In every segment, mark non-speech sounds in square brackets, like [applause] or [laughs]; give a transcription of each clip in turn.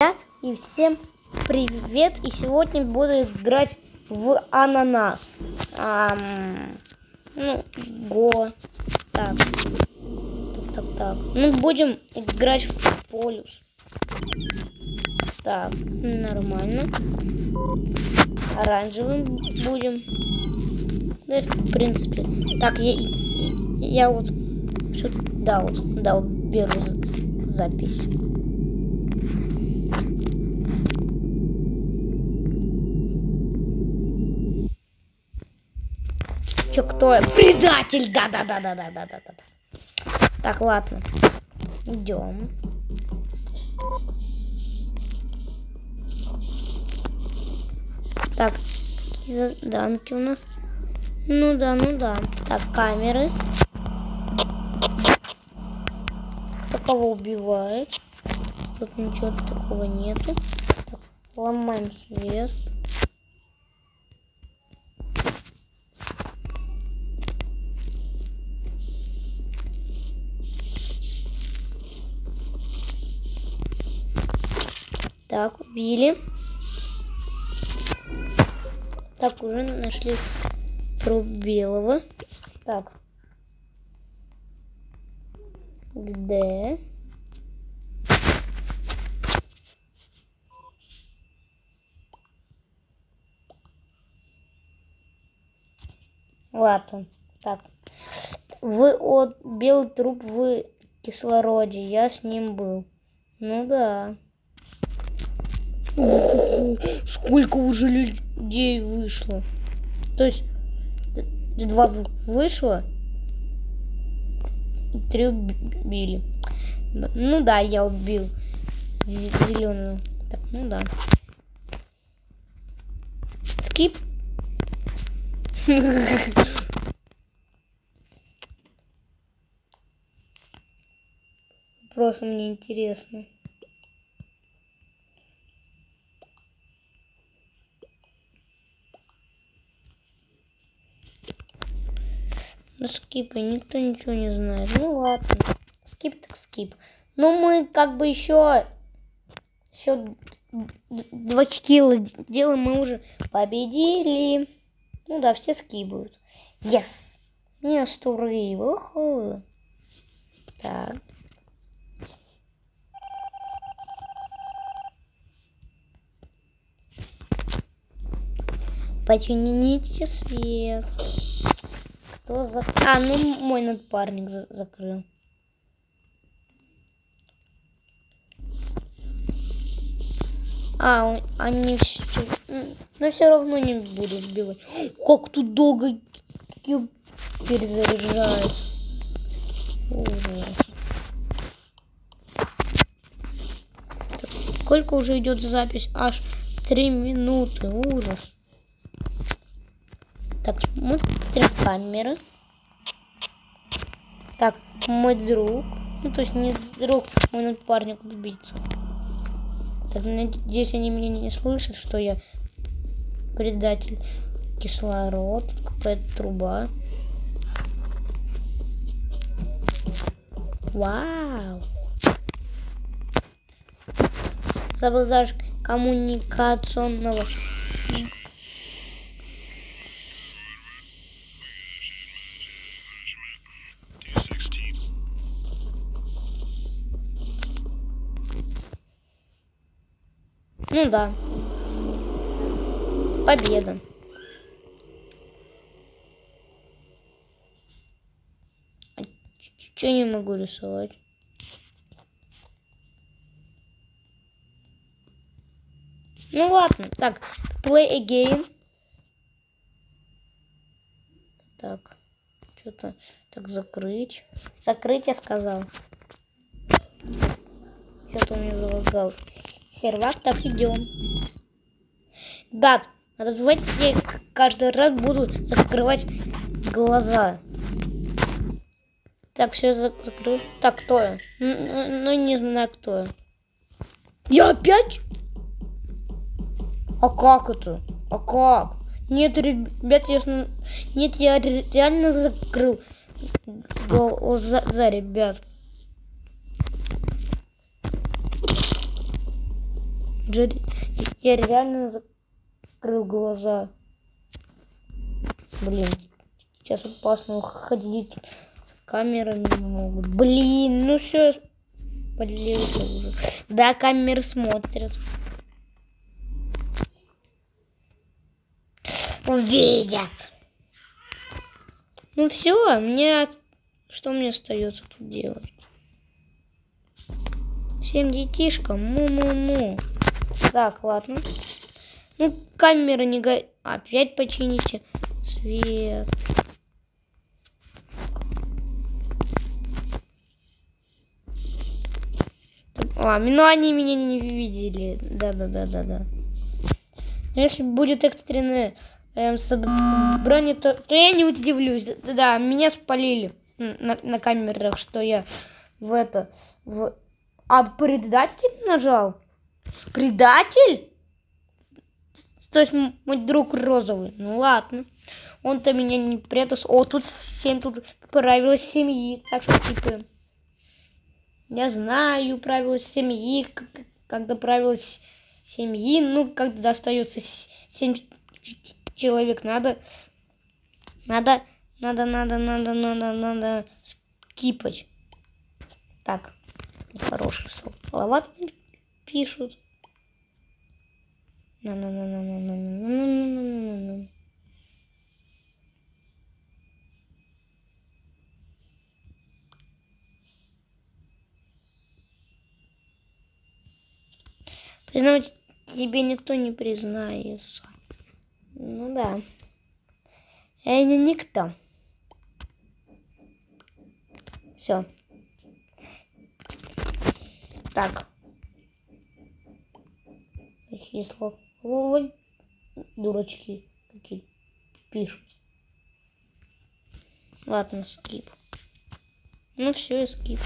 Ребят, и всем привет! И сегодня буду играть в ананас. Ам, ну, го. Так. Так, так, так. Ну, будем играть в полюс. Так, нормально. Оранжевым будем. Да, в принципе. Так, я, я вот. Да, вот, да, вот беру запись. Чё, кто? Предатель! Да-да-да-да-да-да-да-да. Так, ладно. Идем. Так, какие заданки у нас? Ну да, ну да. Так, камеры. Кто кого убивает? Тут ничего такого нету. Так, ломаем свет. Так, убили. Так, уже нашли труп белого. Так. Где? Ладно. Так. Вы от белый труп в кислороде. Я с ним был. Ну да. Сколько уже людей вышло? То есть два вышло, три убили. Ну да, я убил зеленую. Так, ну да. Скип. [laughs] Просто мне интересно. Ну, скипы, никто ничего не знает. Ну, ладно. Скип так скип. Ну, мы как бы еще... Еще два килла делаем, мы уже победили. Ну да, все скибают. Yes! Не стуры. Уху. Так. Почините свет. Кто за... А, ну мой напарник за закрыл. А, они все... Но все равно не будут убивать. [gasps] Как тут долго перезаряжает. Ужас. Сколько уже идет запись? Аж три минуты. Ужас. Так, смотрим камеры. Так, мой друг. Ну, то есть не друг, мой напарник убийца. Так, надеюсь, они меня не слышат, что я предатель. Кислород, какая-то труба. Вау! Саботаж коммуникационного Ну да. Победа. А Че не могу рисовать? Ну ладно, так, play again. Так, что-то так закрыть. Закрыть я сказал. Что-то у меня залагал сервак, так идем. Ребят, давайте я каждый раз буду закрывать глаза. Так, все закрыл. Так, кто я? Ну, не знаю, кто я. Я опять? А как это? А как? Нет, ребят, я... Нет, я реально закрыл глаза, ребят. Джерри, я реально закрыл глаза. Блин, сейчас опасно ходить с камерами могут. Блин, ну все, спалился уже. Да, камеры смотрят. Увидят. Ну все, мне что мне остается тут делать? Всем детишкам, му-му-му. Так, ладно. Ну, камера не горит. Опять почините свет. А, ну они меня не видели. Да-да-да-да-да. Если будет экстренное эм, собрание, то, то я не удивлюсь. Да, да, меня спалили на, на камерах, что я в это... В... А предатель нажал? Предатель? То есть мой друг розовый. Ну ладно. Он-то меня не предал. О, тут семь тут правила семьи. Так что типа... Я знаю правила семьи, когда правила семьи, ну, когда остается семь человек, надо, надо, надо, надо, надо, надо, надо скипать. Так, хорошие слова пишут. На -на -на -на -на -на -на -на -на -на. Признавать тебе никто не признается. Ну да. Я не никто. Все. Так. Такие слова. Ой, дурачки какие пишут. Ладно, скип. Ну все, скип.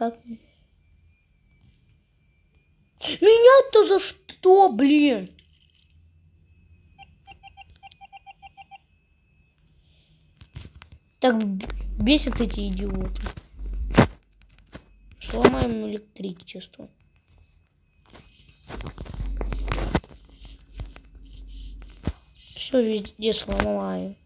Как? Меня-то за что, блин? Так бесят эти идиоты. Сломаем электричество. Все везде сломаю.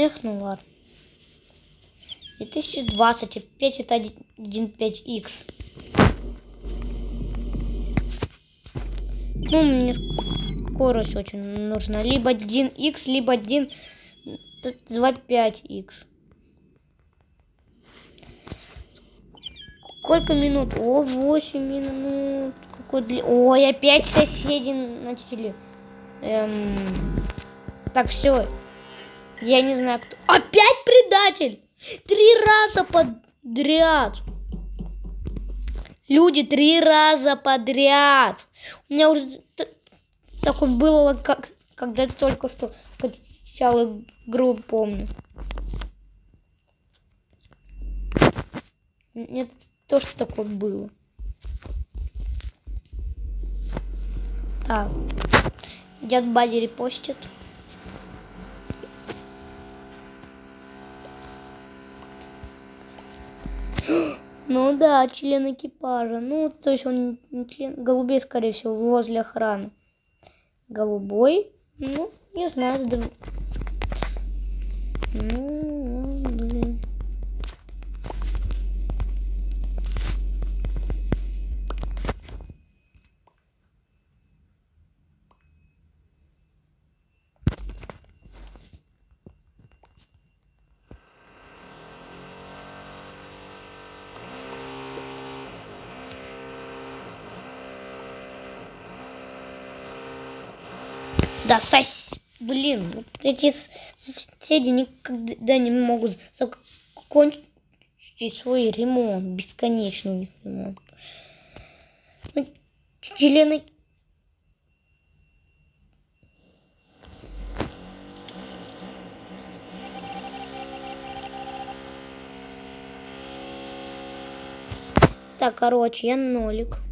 Эх, ну ладно. 2020, опять это 1.5x. Ну, мне скорость очень нужна. Либо 1x, либо 1 25x. Сколько минут? О, 8 минут. Какой дли... Ой, опять соседи начали. Эм... Так, все. Я не знаю, кто. Опять предатель! Три раза подряд. Люди, три раза подряд. У меня уже такое было, как когда только что качал игру, помню. Нет, то, что такое было. Так. Дед Бади репостит. Ну да, член экипажа. Ну, то есть он не член... Голубей, скорее всего, возле охраны. Голубой? Ну, не знаю. Ну, блин. Да сось. блин, вот эти соседи никогда не могут закончить свой ремонт. Бесконечный у них ремонт. Ну, члены Так, короче, я нолик.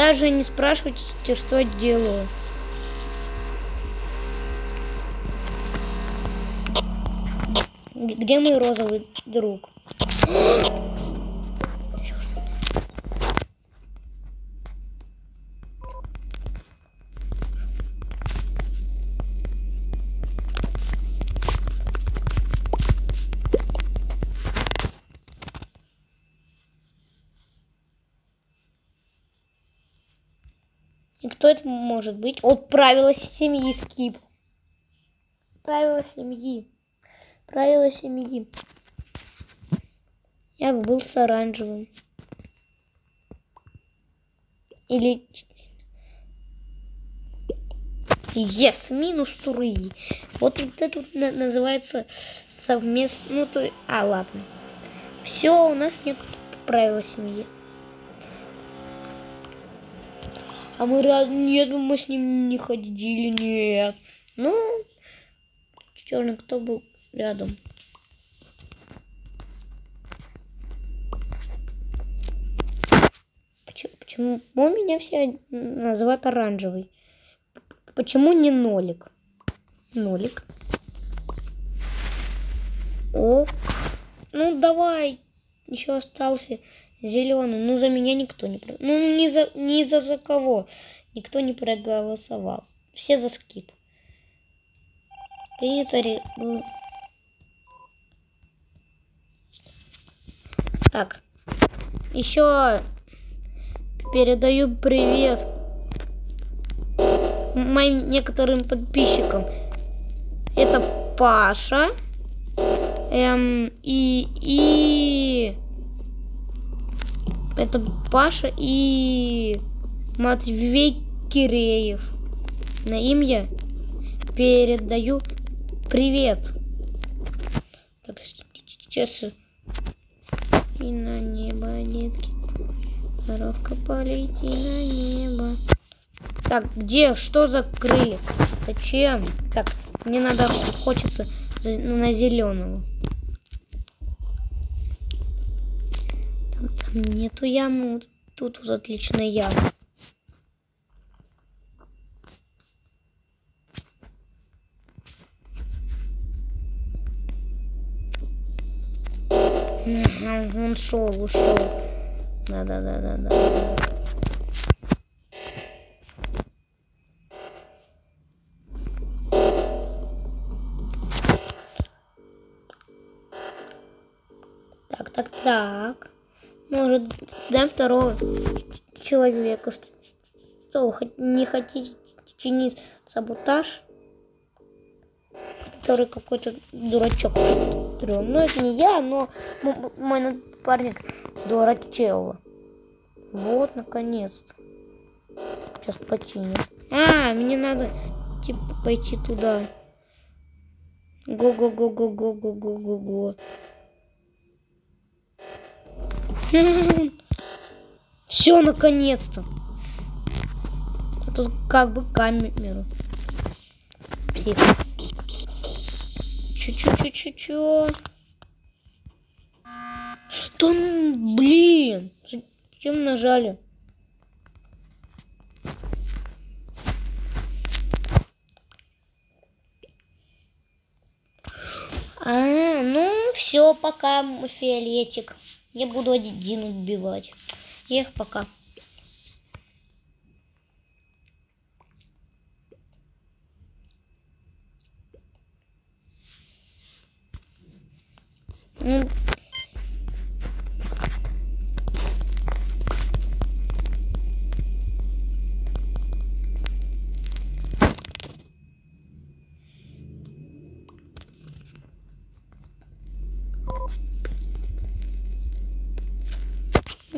Даже не спрашивайте, что делаю. Где мой розовый друг? Это может быть? От правила семьи скип. Правила семьи. Правила семьи. Я бы был с оранжевым. Или... Yes, минус туры. Вот это вот называется совместно... Ну, то... А, ладно. Все, у нас нет правила семьи. А мы раз... Нет, мы с ним не ходили, нет. Ну, черный кто был? рядом. Почему, почему меня все называют оранжевый? Почему не нолик? Нолик. Ок. Ну давай. Еще остался зеленый. Ну за меня никто не про... Ну ни за ни за, за кого. Никто не проголосовал. Все за скип. Принято Так. Еще передаю привет моим некоторым подписчикам. Это Паша. Эм, и, и... Это Паша и Матвей Киреев. На им я передаю привет. Так, сейчас и на небо, детки. Коровка полети на небо. Так, где? Что закрыли? Зачем? Так, мне надо, хочется на зеленого. Там, нету ямы, тут вот отличная яма. Он шел, ушел. Да, человека. Что, что вы не хотите чинить саботаж? Который какой-то дурачок трем. Ну, это не я, но мой напарник дурачелло. Вот, наконец-то. Сейчас починю. А, мне надо, типа, пойти туда. Го-го-го-го-го-го-го-го-го. [laughs] Все, наконец-то. Тут как бы камеру. Псих. Чё-чё-чё-чё-чё? Да блин! Зачем нажали? А, ну все, пока, фиолетик. Я буду один убивать. Всех пока. Ну,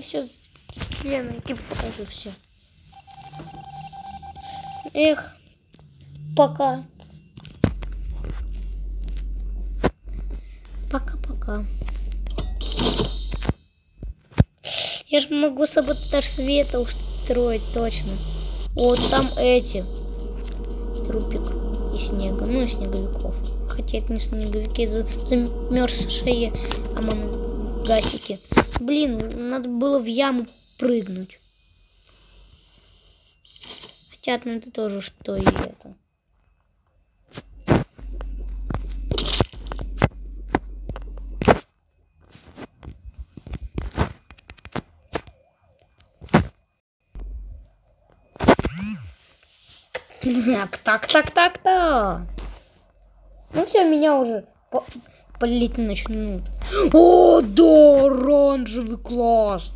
все члены экипажа все. Эх, пока. Пока-пока. Я же могу саботаж света устроить точно. Вот там эти. Трупик из снега. Ну, снеговиков. Хотя это не снеговики, это замерзшие амангасики. Блин, надо было в яму прыгнуть. Хотя ну, это тоже что и это. Так, так, так, так, так. Ну все, меня уже по полить начнут. О, да, оранжевый класс.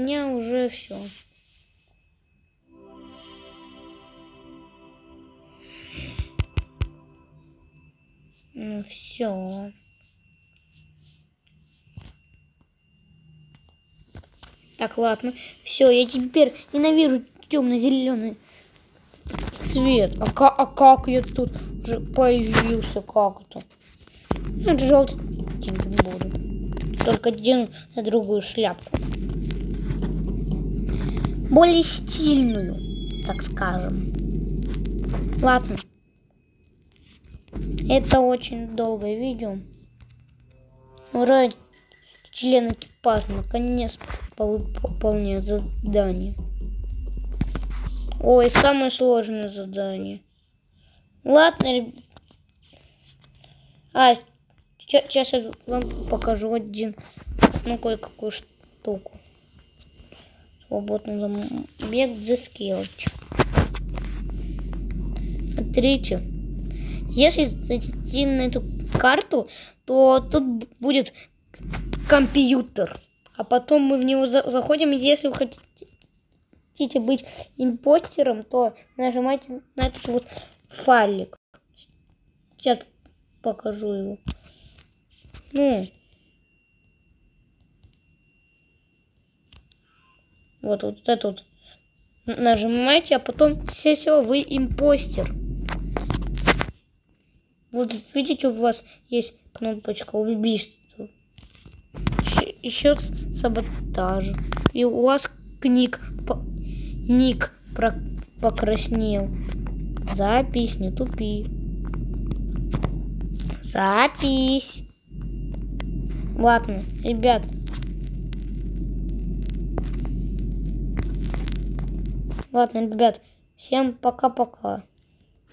Меня уже все. Ну все. Так, ладно. Все, я теперь ненавижу темно-зеленый цвет. А, как, а как я тут уже появился? Как это? Ну, желтеньким буду. Только делаю на другую шляпку более стильную, так скажем. Ладно. Это очень долгое видео. Ура! Член экипажа наконец выполняет задание. Ой, самое сложное задание. Ладно, А, сейчас я вам покажу один, ну, кое-какую штуку свободный объект заскилить. Смотрите, если зайти на эту карту, то тут будет компьютер. А потом мы в него заходим, если вы хотите быть импостером, то нажимайте на этот вот файлик. Сейчас покажу его. Ну, Вот, вот это вот нажимаете, а потом все, все, вы импостер. Вот видите, у вас есть кнопочка убийства. Еще саботаж. И у вас книг, по, ник про, покраснел. Запись, не тупи. Запись. Ладно, ребят, Ладно, ребят, всем пока-пока.